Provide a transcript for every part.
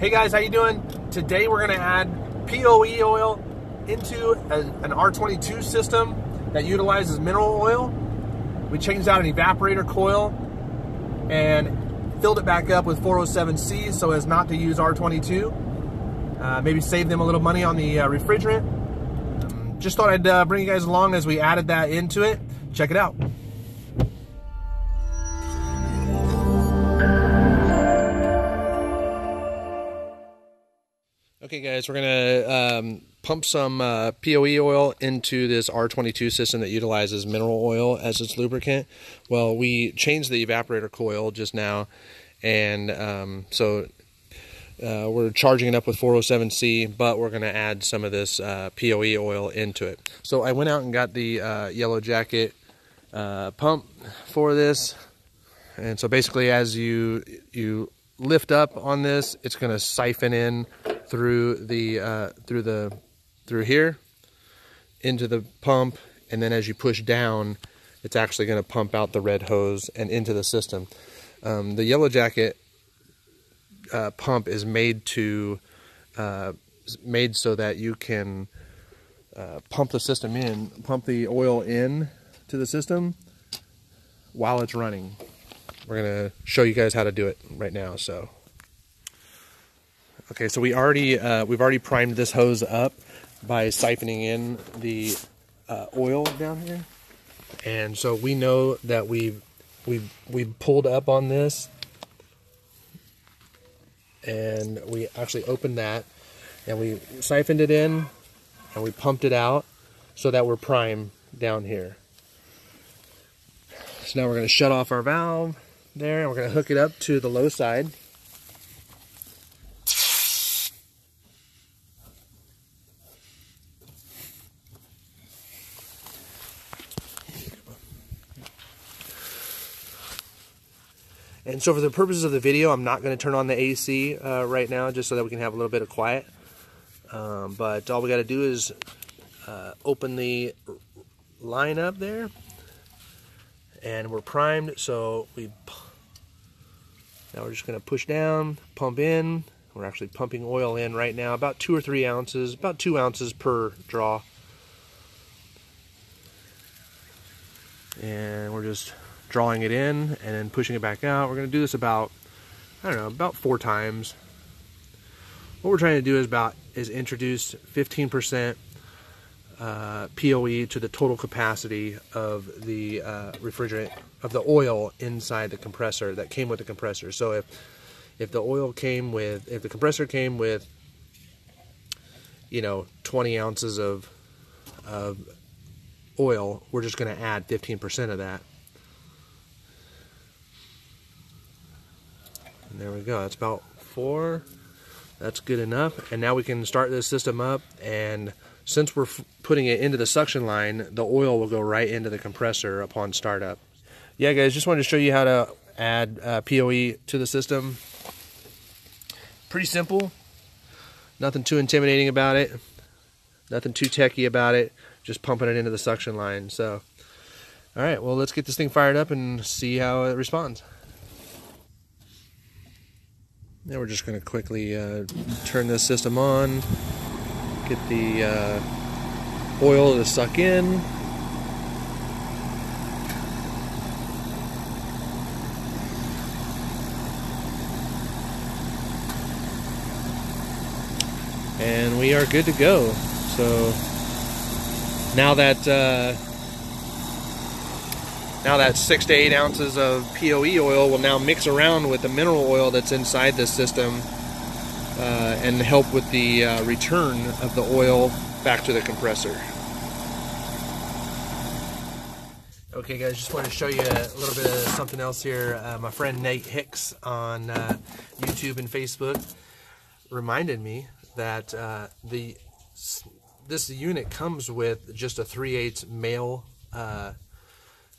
Hey guys, how you doing? Today we're gonna add POE oil into a, an R22 system that utilizes mineral oil. We changed out an evaporator coil and filled it back up with 407C so as not to use R22. Uh, maybe save them a little money on the uh, refrigerant. Um, just thought I'd uh, bring you guys along as we added that into it. Check it out. Okay guys, we're gonna um, pump some uh, POE oil into this R22 system that utilizes mineral oil as its lubricant. Well, we changed the evaporator coil just now, and um, so uh, we're charging it up with 407C, but we're going to add some of this uh, POE oil into it. So I went out and got the uh, Yellow Jacket uh, pump for this, and so basically as you you lift up on this, it's going to siphon in through the uh, through the through here into the pump, and then as you push down, it's actually going to pump out the red hose and into the system. Um, the Yellow Jacket uh, pump is made to uh, made so that you can uh, pump the system in, pump the oil in to the system while it's running. We're gonna show you guys how to do it right now. So. Okay, so we already uh, we've already primed this hose up by siphoning in the uh, oil down here, and so we know that we've we've we've pulled up on this, and we actually opened that, and we siphoned it in, and we pumped it out, so that we're prime down here. So now we're going to shut off our valve there, and we're going to hook it up to the low side. And so for the purposes of the video, I'm not going to turn on the AC uh, right now, just so that we can have a little bit of quiet. Um, but all we got to do is uh, open the line up there, and we're primed. So we now we're just going to push down, pump in. We're actually pumping oil in right now, about two or three ounces, about two ounces per draw. And we're just drawing it in and then pushing it back out. We're going to do this about, I don't know, about four times. What we're trying to do is about is introduce 15% uh, POE to the total capacity of the uh, refrigerant of the oil inside the compressor that came with the compressor. So if if the oil came with if the compressor came with you know 20 ounces of of oil, we're just going to add 15% of that. There we go. That's about four. That's good enough. And now we can start this system up. And since we're putting it into the suction line, the oil will go right into the compressor upon startup. Yeah, guys, just wanted to show you how to add uh, POE to the system. Pretty simple. Nothing too intimidating about it. Nothing too techy about it. Just pumping it into the suction line. So, all right, well, let's get this thing fired up and see how it responds. Now we're just going to quickly uh, turn this system on, get the uh, oil to suck in. And we are good to go. So now that uh, now that six to eight ounces of POE oil will now mix around with the mineral oil that's inside this system uh, and help with the uh, return of the oil back to the compressor. Okay guys, just wanted to show you a little bit of something else here. Uh, my friend Nate Hicks on uh, YouTube and Facebook reminded me that uh, the this unit comes with just a 3 8 male uh,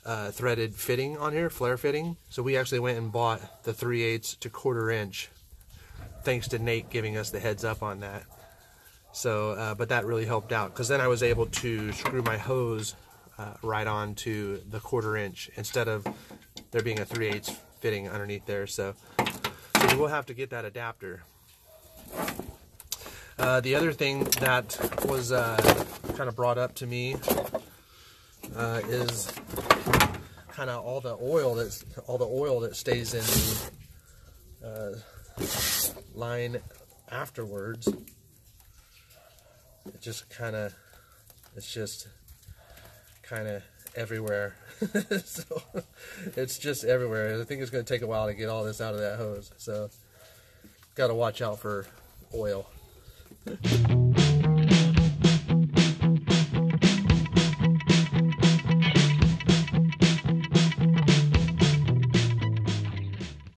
uh, threaded fitting on here, flare fitting. So we actually went and bought the 3 8 to quarter inch, thanks to Nate giving us the heads up on that. So, uh, but that really helped out because then I was able to screw my hose uh, right on to the quarter inch instead of there being a 3 8 fitting underneath there. So, so we'll have to get that adapter. Uh, the other thing that was uh, kind of brought up to me uh, is kind of all the oil that's all the oil that stays in the uh, line afterwards. It just kind of, it's just kind of everywhere. so it's just everywhere. I think it's going to take a while to get all this out of that hose. So got to watch out for oil.